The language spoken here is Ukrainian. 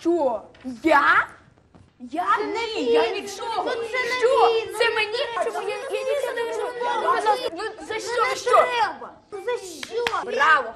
Що? Я? Я Це не ні, я нічого. Ну, це не що? він, Це мені? Ну, Чому я, я нічого не можу? Ну, ну, ну за що? не треба. За що? Браво!